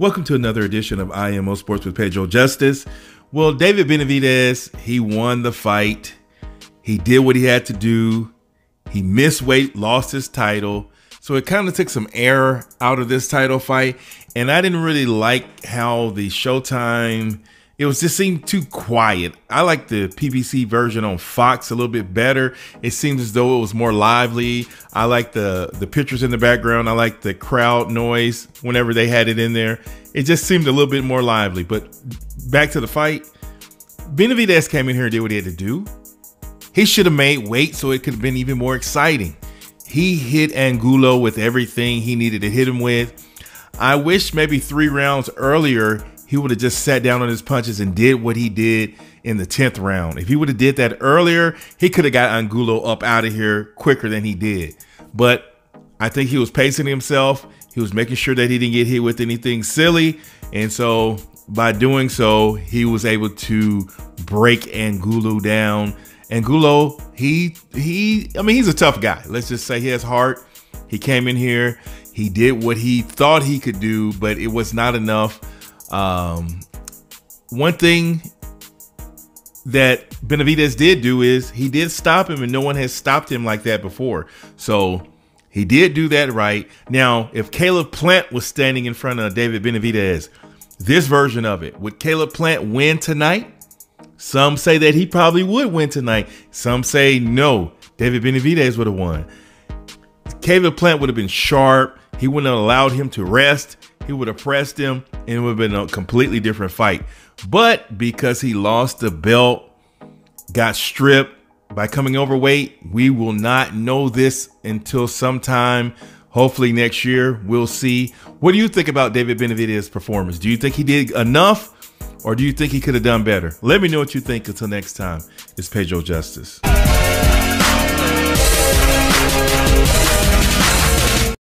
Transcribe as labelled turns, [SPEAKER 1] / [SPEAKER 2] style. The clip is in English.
[SPEAKER 1] Welcome to another edition of IMO Sports with Pedro Justice. Well, David Benavidez, he won the fight. He did what he had to do. He missed weight, lost his title. So it kind of took some air out of this title fight. And I didn't really like how the Showtime it was just seemed too quiet. I like the PBC version on Fox a little bit better. It seems as though it was more lively. I like the the pictures in the background. I like the crowd noise whenever they had it in there. It just seemed a little bit more lively. But back to the fight. Benavidez came in here and did what he had to do. He should have made weight so it could have been even more exciting. He hit Angulo with everything he needed to hit him with. I wish maybe three rounds earlier he would have just sat down on his punches and did what he did in the 10th round. If he would have did that earlier, he could have got Angulo up out of here quicker than he did. But I think he was pacing himself. He was making sure that he didn't get hit with anything silly. And so by doing so, he was able to break Angulo down. Angulo, he he I mean he's a tough guy. Let's just say he has heart. He came in here, he did what he thought he could do, but it was not enough. Um, one thing that Benavidez did do is he did stop him, and no one has stopped him like that before. So he did do that right. Now, if Caleb Plant was standing in front of David Benavidez, this version of it, would Caleb Plant win tonight? Some say that he probably would win tonight. Some say no, David Benavidez would have won. Caleb Plant would have been sharp. He wouldn't have allowed him to rest. He would have pressed him and it would have been a completely different fight. But because he lost the belt, got stripped by coming overweight, we will not know this until sometime. Hopefully next year, we'll see. What do you think about David Benavidez's performance? Do you think he did enough or do you think he could have done better? Let me know what you think until next time. It's Pedro Justice.